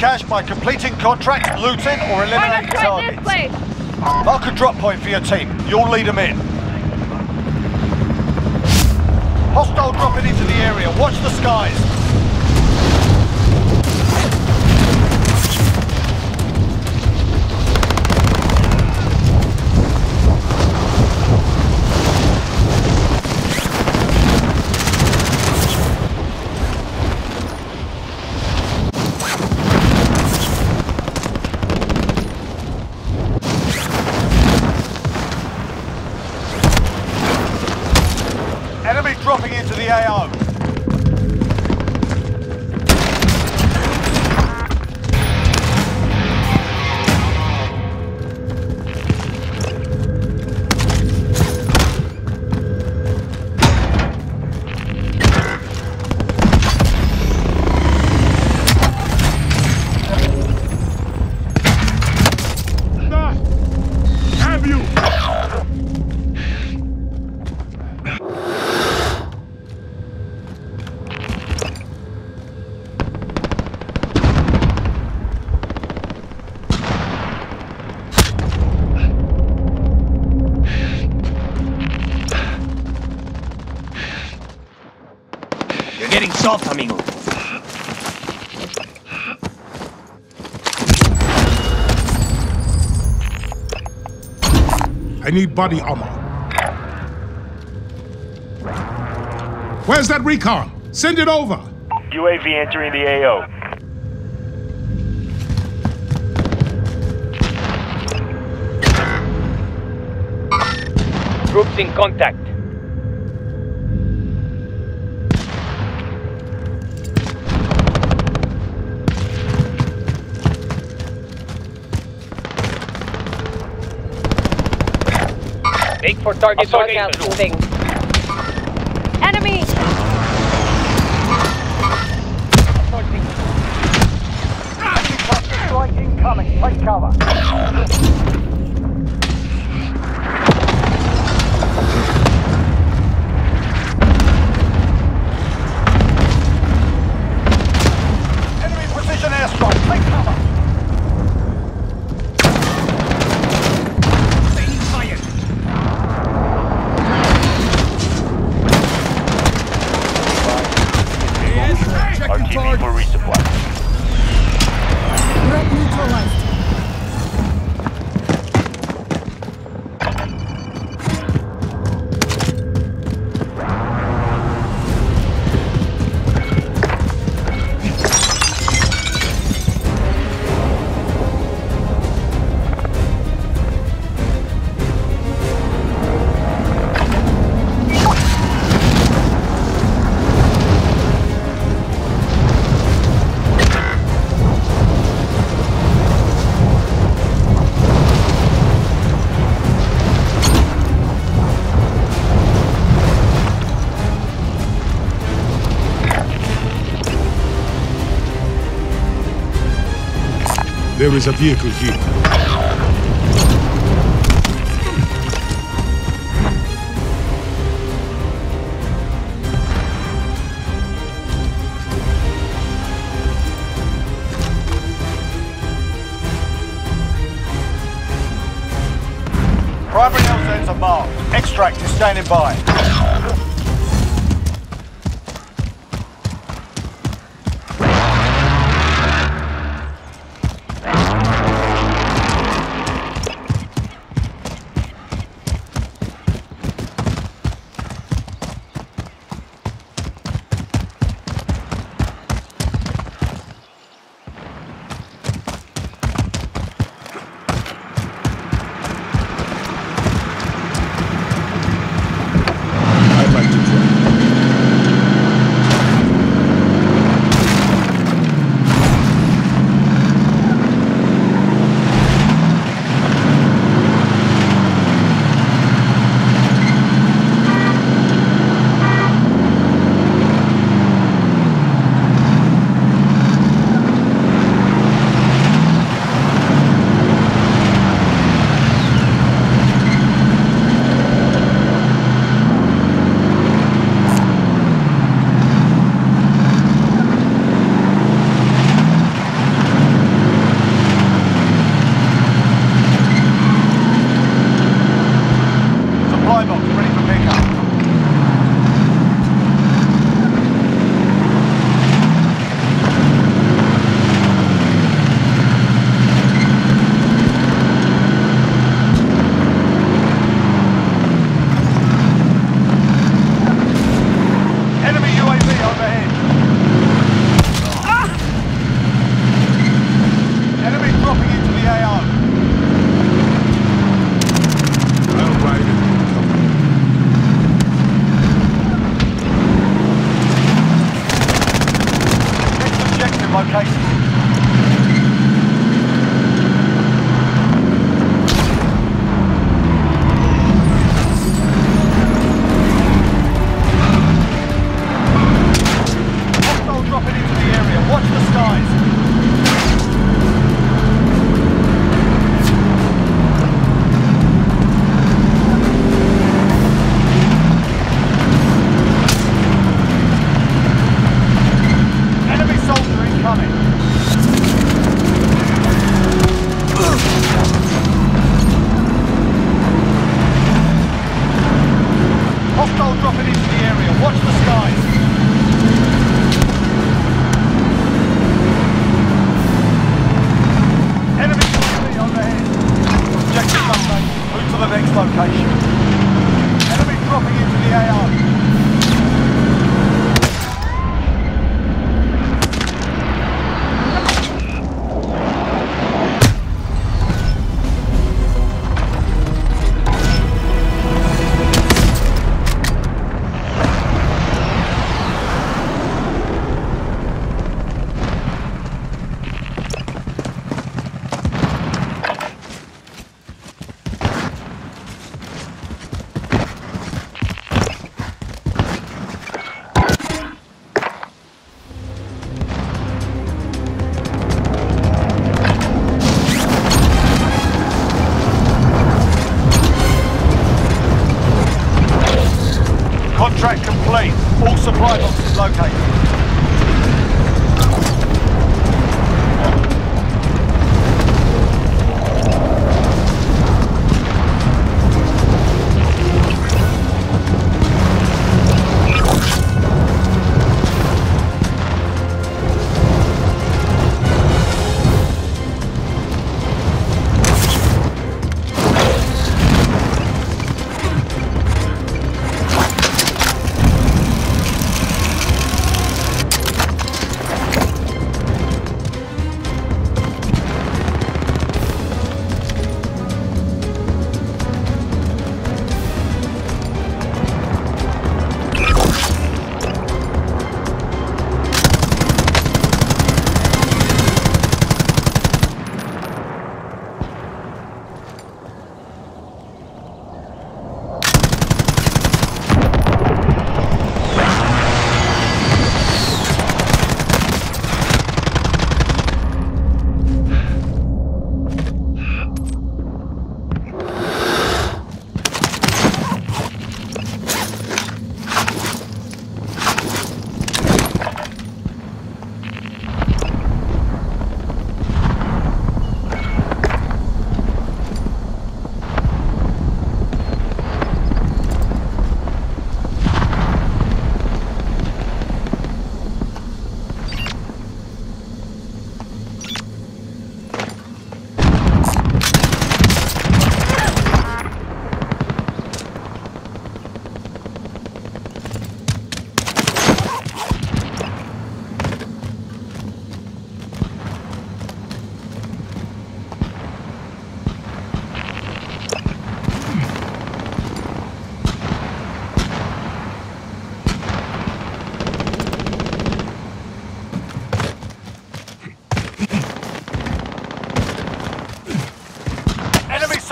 cash by completing contracts, looting, or eliminating targets. Mark a drop point for your team. You'll lead them in. Hostile dropping into the area. Watch the skies. I need body armor. Where's that recon? Send it over. UAV entering the AO. Groups in contact. For target moving. Is a vehicle here. Primary LZs are marked. Extract is standing by. Objective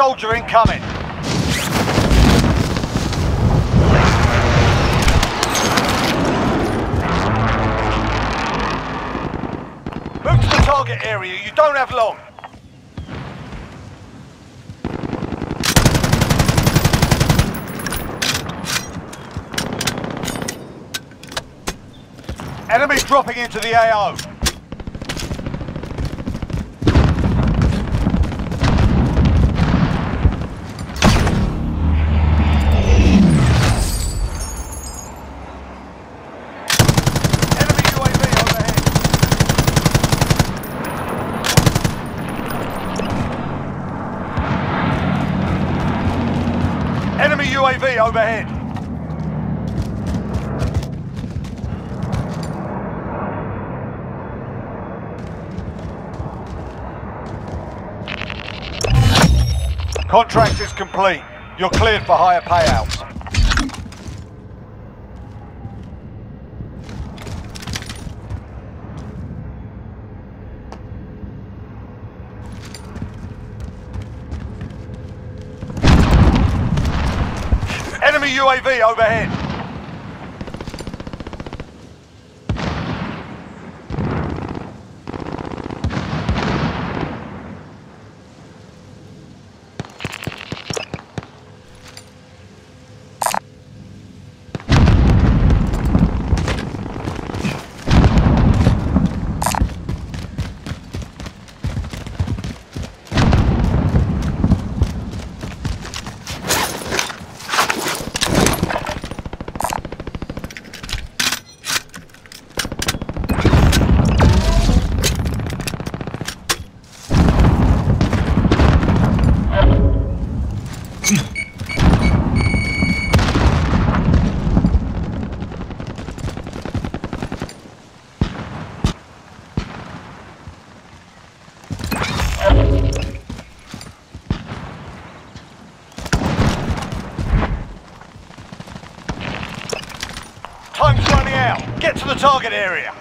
soldier incoming. Move to the target area. You don't have long. Enemy dropping into the AO. Enemy UAV overhead. Enemy UAV overhead. Contract is complete. You're cleared for higher payouts. Overhead. target area.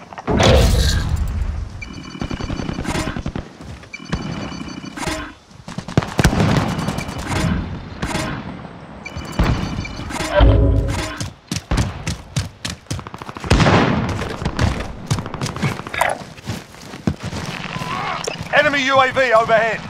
Enemy UAV overhead.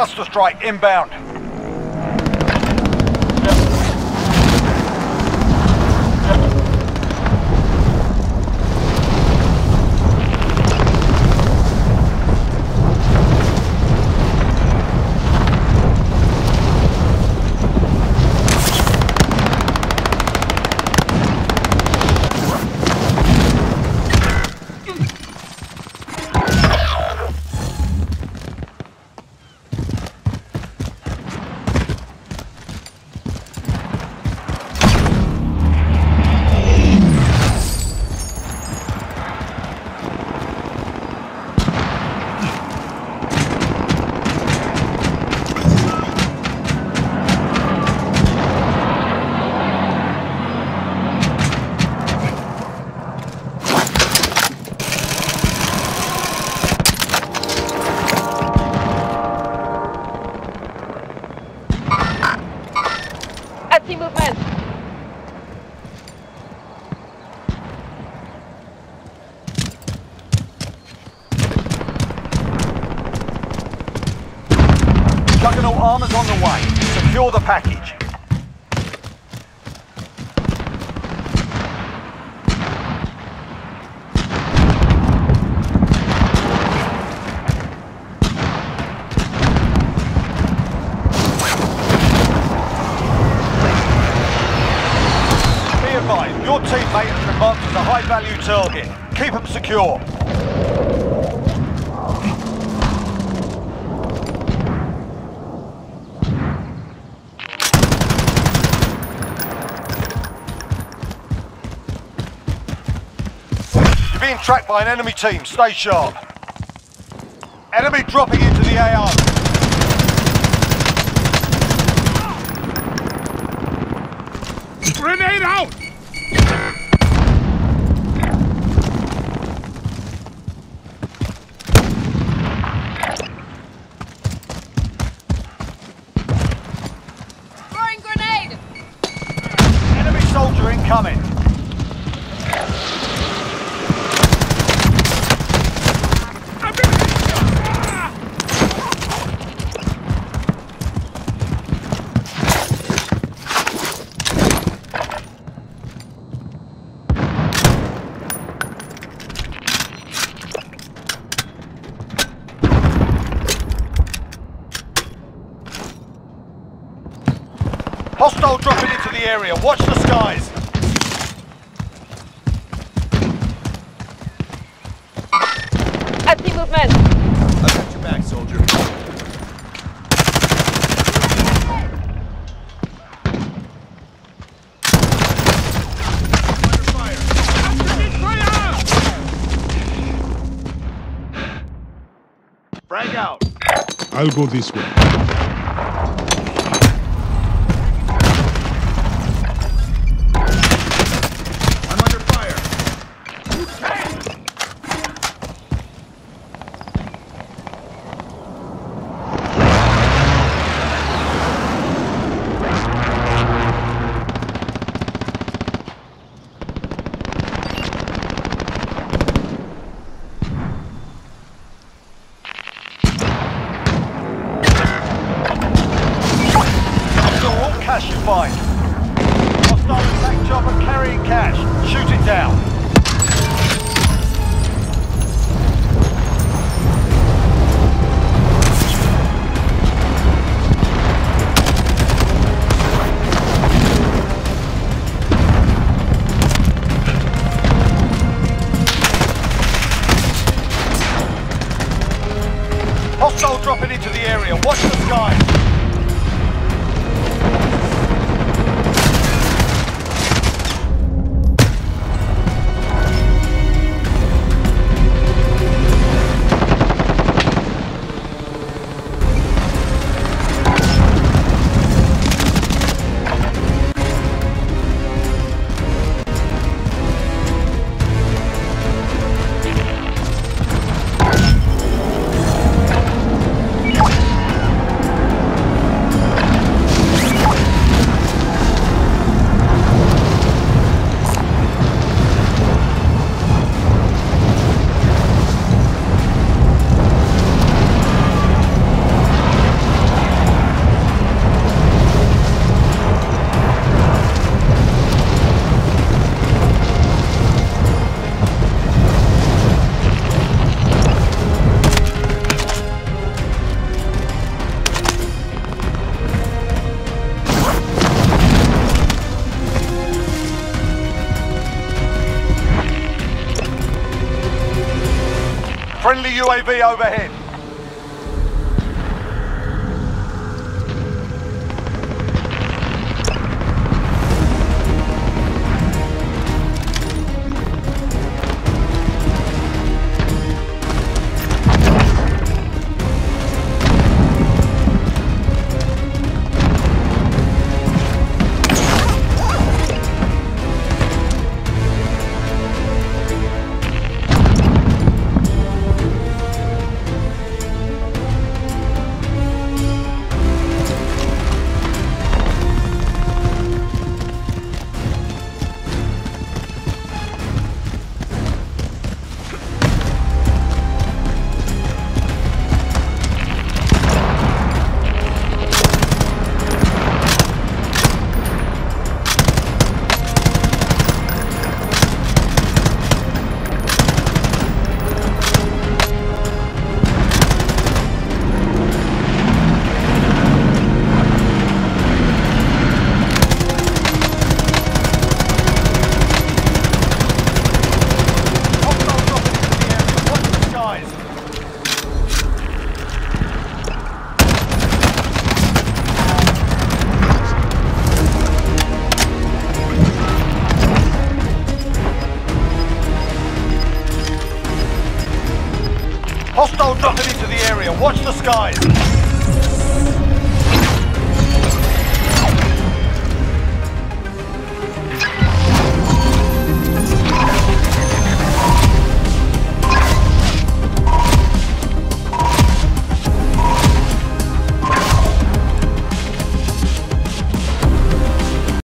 Cluster strike inbound. secure. You're being tracked by an enemy team. Stay sharp. Enemy dropping into the AR. Hostile dropping into the area. Watch the skies. Enemy movement. I've got your back, soldier. Frag out. I'll go this way. Friendly UAV overhead.